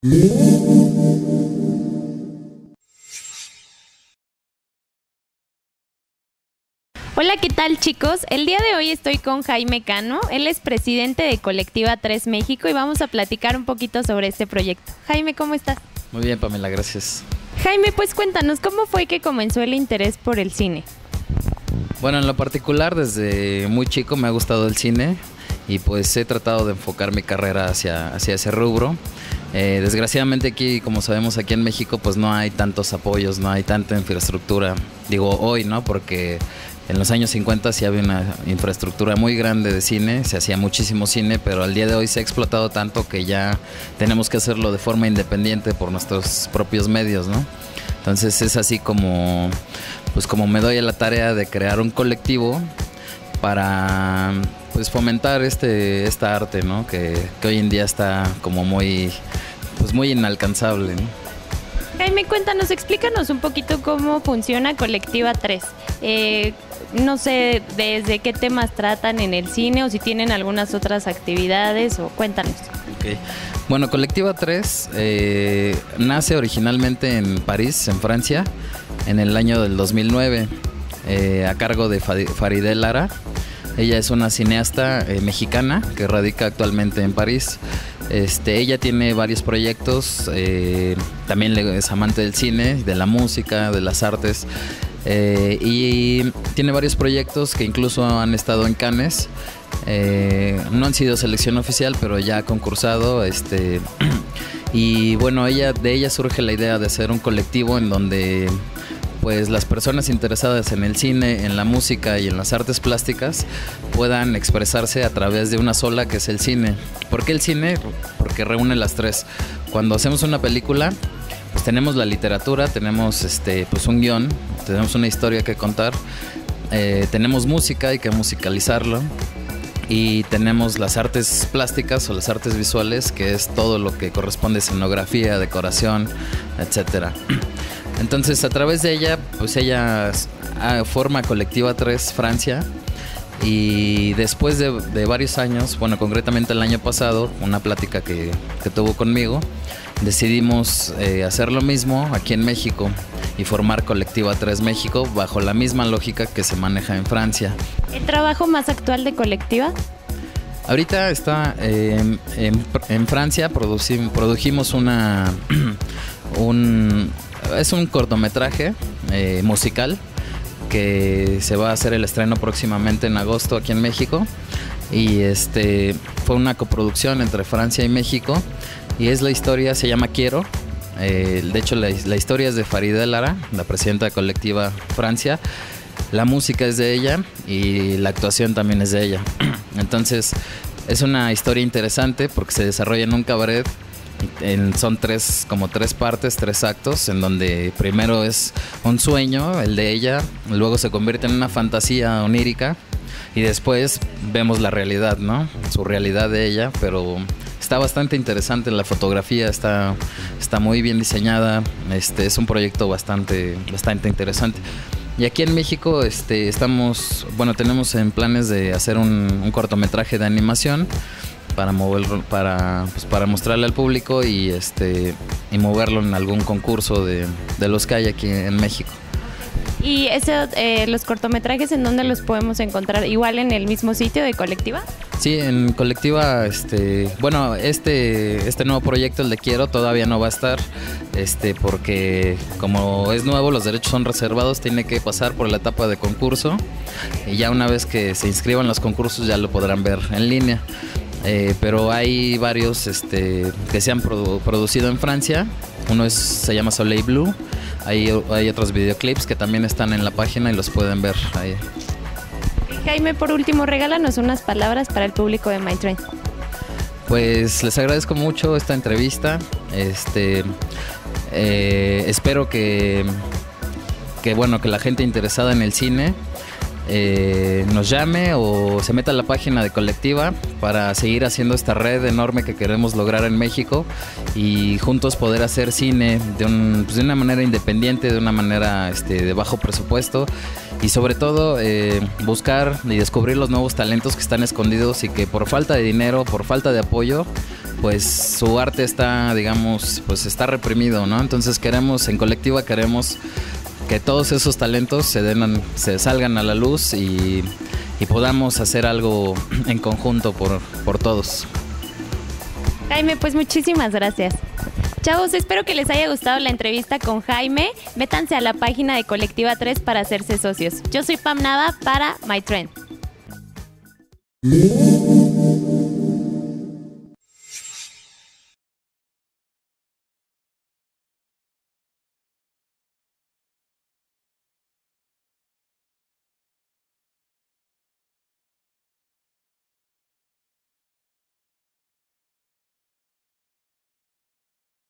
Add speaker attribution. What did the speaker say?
Speaker 1: Hola, ¿qué tal chicos? El día de hoy estoy con Jaime Cano, él es presidente de Colectiva 3 México y vamos a platicar un poquito sobre este proyecto. Jaime, ¿cómo estás?
Speaker 2: Muy bien, Pamela, gracias.
Speaker 1: Jaime, pues cuéntanos, ¿cómo fue que comenzó el interés por el cine?
Speaker 2: Bueno, en lo particular, desde muy chico me ha gustado el cine y pues he tratado de enfocar mi carrera hacia, hacia ese rubro. Eh, desgraciadamente aquí, como sabemos aquí en México, pues no hay tantos apoyos, no hay tanta infraestructura. Digo hoy, ¿no? Porque en los años 50 sí había una infraestructura muy grande de cine, se hacía muchísimo cine, pero al día de hoy se ha explotado tanto que ya tenemos que hacerlo de forma independiente por nuestros propios medios, ¿no? Entonces es así como, pues como me doy a la tarea de crear un colectivo para pues fomentar este esta arte, ¿no? Que, que hoy en día está como muy pues muy inalcanzable. ¿no?
Speaker 1: Jaime, cuéntanos, explícanos un poquito cómo funciona Colectiva 3. Eh, no sé desde qué temas tratan en el cine o si tienen algunas otras actividades o cuéntanos.
Speaker 2: Bueno, Colectiva 3 eh, nace originalmente en París, en Francia, en el año del 2009, eh, a cargo de Fa- Farideh Lara. Ella es una cineasta eh, mexicana que radica actualmente en París. Este, ella tiene varios proyectos, eh, también es amante del cine, de la música, de las artes. eh, y tiene varios proyectos que incluso han estado en Cannes. No han sido selección oficial, pero ya ha concursado. Este, y bueno, ella, de ella surge la idea de hacer un colectivo en donde pues las personas interesadas en el cine, en la música y en las artes plásticas puedan expresarse a través de una sola que es el cine. ¿Por qué el cine? Porque reúne las tres. Cuando hacemos una película, pues tenemos la literatura, tenemos este, pues un guion, tenemos una historia que contar, eh, tenemos música, hay que musicalizarlo y tenemos las artes plásticas o las artes visuales, que es todo lo que corresponde a escenografía, decoración, etcétera. Entonces, a través de ella, pues ella ah, forma Colectiva 3 Francia y después de, de varios años, bueno, concretamente el año pasado, una plática que, que tuvo conmigo, decidimos eh, hacer lo mismo aquí en México y formar Colectiva 3 México bajo la misma lógica que se maneja en Francia.
Speaker 1: ¿El trabajo más actual de Colectiva?
Speaker 2: Ahorita está eh, en, en Francia, produci- produjimos una. un, es un cortometraje eh, musical que se va a hacer el estreno próximamente en agosto aquí en México. Y este fue una coproducción entre Francia y México. Y es la historia, se llama Quiero. Eh, de hecho, la, historia es de Farideh Lara, la presidenta de colectiva Francia. La música es de ella y la actuación también es de ella. Entonces, es una historia interesante porque se desarrolla en un cabaret. En- son tres, como tres partes, tres actos, en donde primero es un sueño, el de ella, luego se convierte en una fantasía onírica y después vemos la realidad, ¿no? Su realidad de ella, pero está bastante interesante la fotografía, está, está muy bien diseñada, este, es un proyecto bastante, bastante interesante. Y aquí en México este, estamos, bueno, tenemos en planes de hacer un, un cortometraje de animación para moverlo, para, pues, para mostrarle al público y este y moverlo en algún concurso de, de los que hay aquí en México.
Speaker 1: ¿Y ese, eh, los cortometrajes en dónde los podemos encontrar? ¿Igual en el mismo sitio de Colectiva?
Speaker 2: Sí, en colectiva, este, bueno, este, este nuevo proyecto, el de Quiero, todavía no va a estar, este, porque como es nuevo, los derechos son reservados, tiene que pasar por la etapa de concurso y ya una vez que se inscriban los concursos ya lo podrán ver en línea. Eh, pero hay varios este, que se han produ- producido en Francia. Uno es, se llama Soleil Blue. Hay, hay otros videoclips que también están en la página y los pueden ver ahí.
Speaker 1: Jaime, por último, regálanos unas palabras para el público de My Train.
Speaker 2: Pues les agradezco mucho esta entrevista. Este, eh, espero que, que bueno que la gente interesada en el cine eh, nos llame o se meta a la página de colectiva para seguir haciendo esta red enorme que queremos lograr en México y juntos poder hacer cine de, un- pues, de una manera independiente, de una manera este, de bajo presupuesto y sobre todo eh, buscar y descubrir los nuevos talentos que están escondidos y que por falta de dinero, por falta de apoyo, pues su arte está, digamos, pues está reprimido, ¿no? Entonces queremos, en colectiva queremos que todos esos talentos se, den, se salgan a la luz y, podamos hacer algo en conjunto por, por todos.
Speaker 1: Jaime, pues muchísimas gracias. Chavos, espero que les haya gustado la entrevista con Jaime. Métanse a la página de Colectiva 3 para hacerse socios. Yo soy Pam Nava para My Trend.